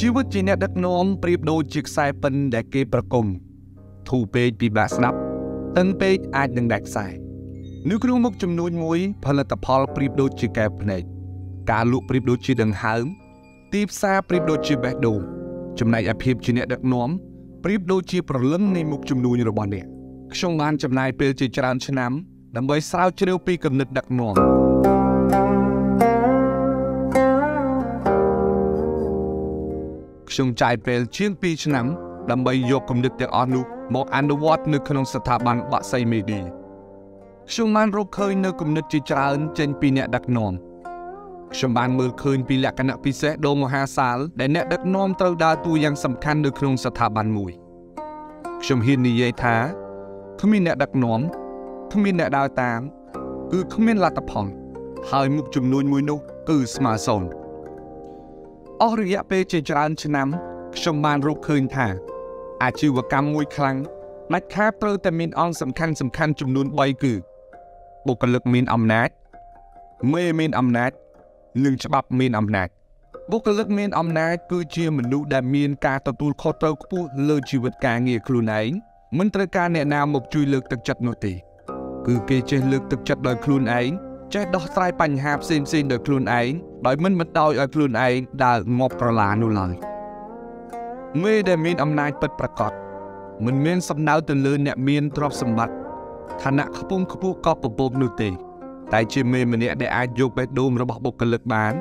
ជីវិតជាអ្នកដឹកនាំប្រៀបដូចជាខ្សែពិនដែលគេប្រគំធូរពេកពិបាកស្ដាប់តឹងពេកអាចនឹងដាច់ខ្សែនៅក្នុងមុខចំនួនមួយផលិតផលប្រៀបដូចជាកែវភ្នែកការលក់ប្រៀបដូចជាដង្ហើមទីផ្សារប្រៀបដូចជាបេះដូងចំណែកឯភាពជាអ្នកដឹកនាំប្រៀបដូចជាប្រលឹងនៃមុខចំនួនរបស់អ្នកខ្ញុំបានចំណាយពេលជាច្រើនឆ្នាំដើម្បីស្រាវជ្រាវពីគំនិតដឹកនាំ ខ្ញុំចាយពេលជាង2ឆ្នាំ ដើម្បីយកគំនិតទាំងអស់នោះមកអនុវត្តនៅក្នុងស្ថាប័នបាក់សីមេឌីខ្ញុំបានរកឃើញនៅគំនិតជាច្រើនចេញពីអ្នកដឹកនាំខ្ញុំបានមើលឃើញពីលក្ខណៈពិសេសដ៏មហាសាលដែលអ្នកដឹកនាំត្រូវដើរតួយ៉ាងសំខាន់នៅក្នុងស្ថាប័នមួយខ្ញុំហ៊ាននិយាយថាគ្មានអ្នកដឹកនាំគ្មានអ្នកដើរតាមគឺគ្មានលទ្ធផលហើយមុខចំនួនមួយនោះគឺស្មើសូន្យ អស់រយៈពេលជាច្រើនឆ្នាំខ្ញុំបានរកឃើញថាអាជីវកម្មមួយខ្លាំងដាច់ខាតត្រូវតែមានអង្គសំខាន់សំខាន់ចំនួន3គឺបុគ្គលិកមានអំណាចមេមានអំណាចនិងច្បាប់មានអំណាចបុគ្គលិកមានអំណាចគឺជាមនុស្សដែលមានការទទួលខុសត្រូវខ្ពស់លើជីវិតការងារខ្លួនឯងមិនត្រូវការអ្នកណាមកជួយលើកទឹកចិត្តនោះទេ គឺគេចេះលើកទឹកចិត្តដោយខ្លួនឯង ចេះដោះស្រាយបញ្ហាផ្សេងៗដោយខ្លួនឯងដោយមិនបណ្ដោយឲ្យខ្លួនឯងដើរងាប់ប្រឡានោះឡើយមេដែលមានអំណាចពិតប្រាកដមិនមានសំដៅទៅលើអ្នកមានទ្រព្យសម្បត្តិឋានៈខ្ពង់ខ្ពស់ក៏ពពកនោះទេ តែជាមេម្នាក់ដែលអាចយកបេះដូងរបស់បុគ្គលិកបាន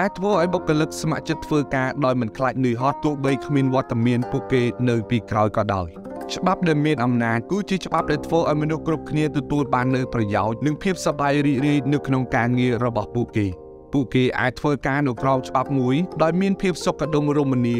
អាចធ្វើឲ្យបុគ្គលិកស្ម័គ្រចិត្តធ្វើការដោយមិនខ្លាចនឿយហត់ទោះបីគ្មានវត្តមានពួកគេនៅពីក្រោយក៏ដោយ ច្បាប់ដែលមានអំណាចគឺជាច្បាប់ដែលធ្វើឲ្យមនុស្សគ្រប់គ្នាទទួលបាននូវប្រយោជន៍និងភាពសប្បាយរីករាយនៅក្នុងការងាររបស់ពួកគេពួកគេអាចធ្វើការនៅក្រោមច្បាប់មួយដោយមានភាពសុខដុមរមនា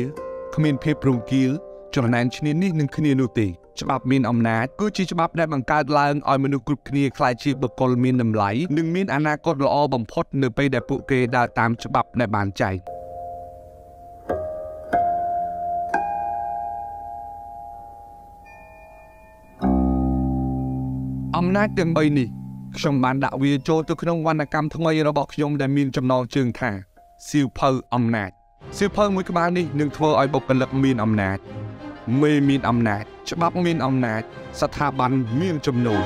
គ្មានភាពរង្គាលច្រណែនឈ្នានេះនឹងគ្នានោះទេច្បាប់មានអំណាចគឺជាច្បាប់ដែលបង្កើតឡើងឲ្យមនុស្សគ្រប់គ្នាក្លាយជាបុគ្គលមានតម្លៃនិងមានអនាគតល្អបំផុតនៅពេលដែលពួកគេដើរតាមច្បាប់ដែលបានចែង អំណាចទាំង3នេះខ្ញុំបានដាក់វាចូលទៅក្នុងវណ្ណកម្មថ្មីរបស់ខ្ញុំដែលមានចំណងជើងថាសៀវភៅអំណាចសៀវភៅមួយក្បាលនេះនឹងធ្វើឲ្យបុគ្គលិកមានអំណាចមេមានអំណាចច្បាប់មានអំណាចស្ថាប័នមានចំណូល